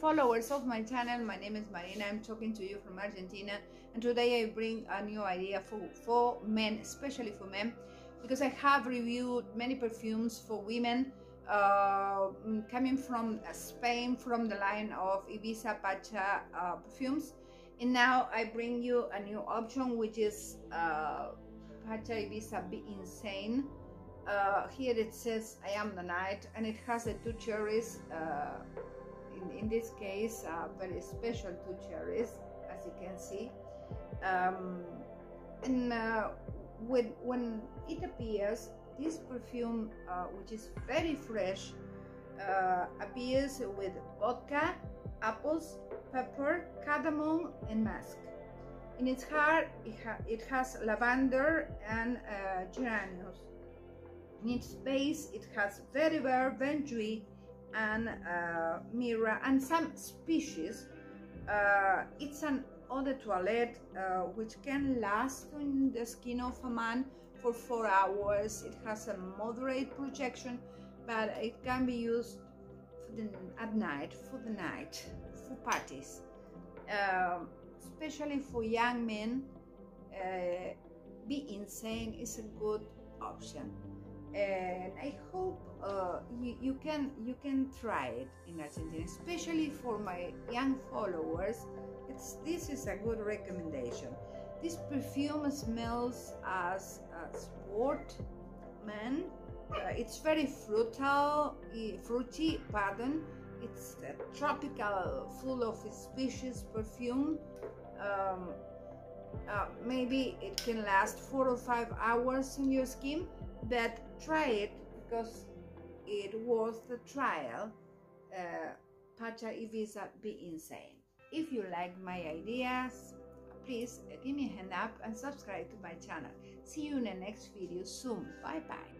followers of my channel. My name is Marina. I'm talking to you from Argentina, and today I bring a new idea for, for men, especially for men, because I have reviewed many perfumes for women uh, coming from Spain, from the line of Ibiza Pacha uh, perfumes. And now I bring you a new option, which is uh, Pacha Ibiza Be Insane. Uh, here it says I am the night, and it has the two cherries. Uh, in, in, this case, uh, very special two cherries, as you can see. Um, and when when it appears, this perfume, uh, which is very fresh, uh, appears with vodka, apples, pepper, cardamom, and musk. In its heart, it, ha it has lavender and uh, geraniums. In its base, it has very vetiver, benjuin, and uh, myrrh, and some species. Uh, it's an de toilette uh, which can last on the skin of a man for four hours. It has a moderate projection, but it can be used the, at night, for the night, for parties, um, especially for young men. Uh, be insane is a good option, and I hope uh, you, you can you can try it in Argentina, especially for my young followers. It's this is a good recommendation. This perfume smells as a sport man. Uh, it's very frutal, fruity, pardon. It's a tropical, full of species perfume. Um, uh, maybe it can last four or five hours in your skin, but try it because it was the trial. Uh, Pacha Ibiza Be Insane. If you like my ideas, please give me a hand up and subscribe to my channel. See you in the next video soon. Bye bye.